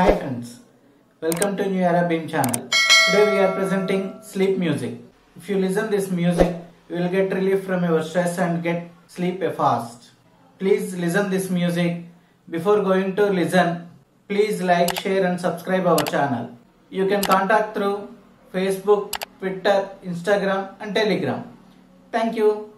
Hi friends, welcome to New Era Beam channel. Today we are presenting sleep music. If you listen this music, you will get relief from your stress and get sleep fast. Please listen this music. Before going to listen, please like, share and subscribe our channel. You can contact through Facebook, Twitter, Instagram and Telegram. Thank you.